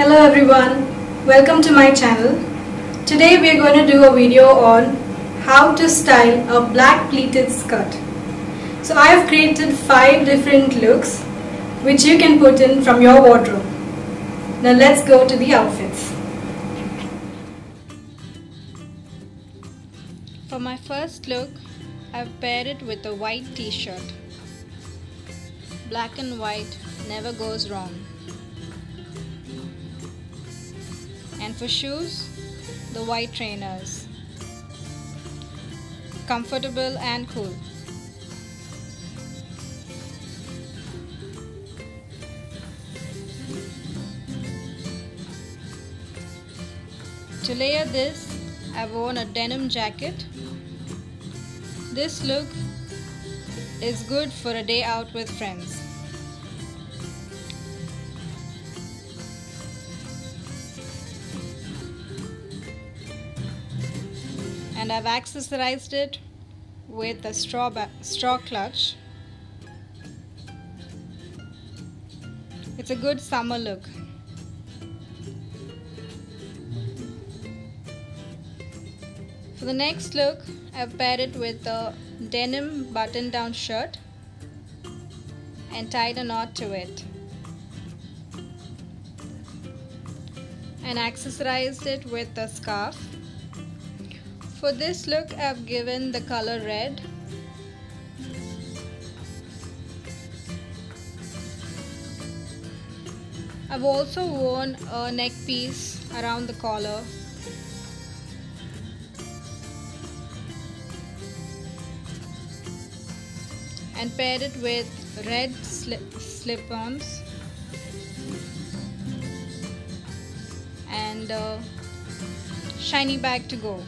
Hello everyone, welcome to my channel. Today we are going to do a video on how to style a black pleated skirt. So I have created 5 different looks which you can put in from your wardrobe. Now let's go to the outfits. For my first look, I've paired it with a white t-shirt. Black and white never goes wrong. And for shoes, the white trainers. Comfortable and cool. To layer this, I've worn a denim jacket. This look is good for a day out with friends. And I've accessorized it with a straw, straw clutch. It's a good summer look. For the next look, I've paired it with a denim button down shirt and tied a knot to it. And accessorized it with a scarf. For this look, I've given the color red. I've also worn a neck piece around the collar and paired it with red slip-ons and uh, shiny bag to go.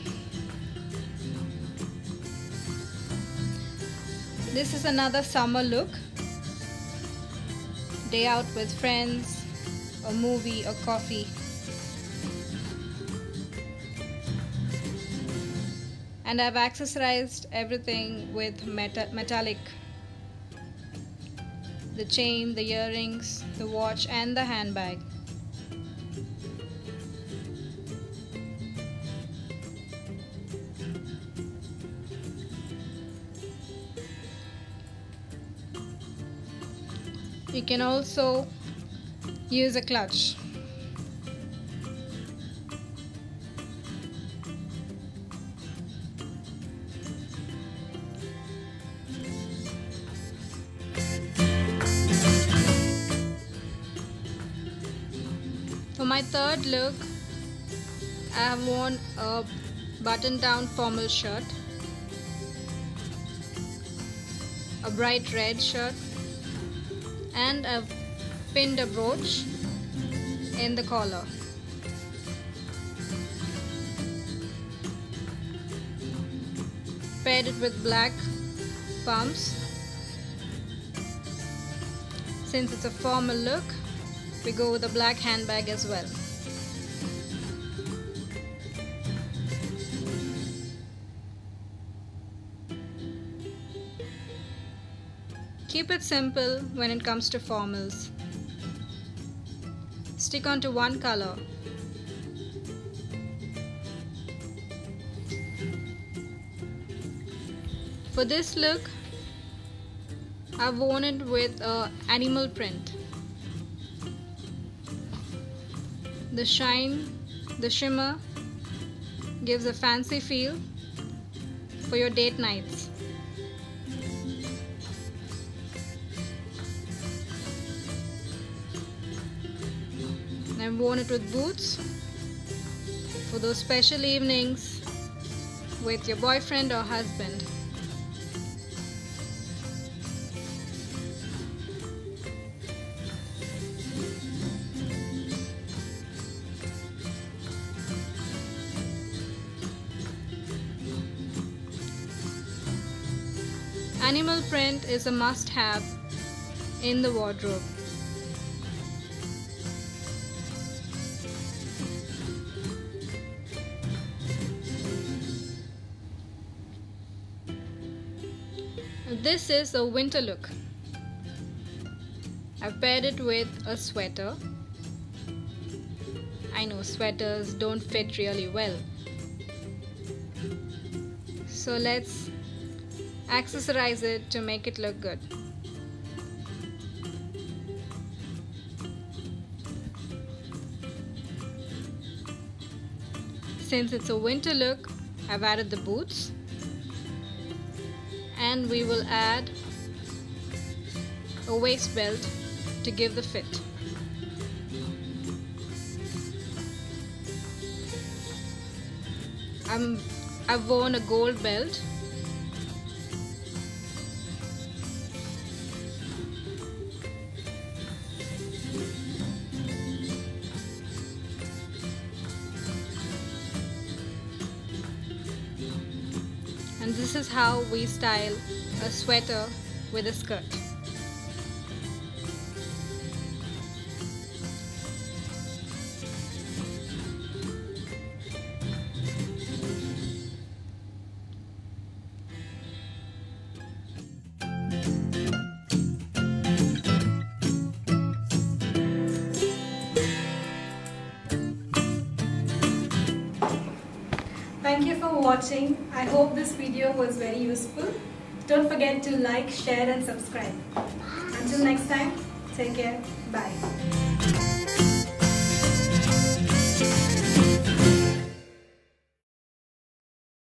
This is another summer look. Day out with friends, a movie, a coffee. And I've accessorized everything with meta metallic the chain, the earrings, the watch and the handbag. You can also use a clutch. For my third look, I have worn a button down formal shirt, a bright red shirt, and I've pinned a brooch in the collar. Paired it with black pumps. Since it's a formal look, we go with a black handbag as well. Keep it simple when it comes to formals. Stick on to one color. For this look, I've worn it with a animal print. The shine, the shimmer gives a fancy feel for your date nights. I've worn it with boots for those special evenings with your boyfriend or husband. Animal print is a must-have in the wardrobe. This is a winter look. I've paired it with a sweater I know sweaters don't fit really well. So let's accessorize it to make it look good. Since it's a winter look, I've added the boots and we will add a waist belt to give the fit. I'm, I've worn a gold belt and this is how we style a sweater with a skirt. Watching. I hope this video was very useful. Don't forget to like, share and subscribe. Until next time, take care. Bye.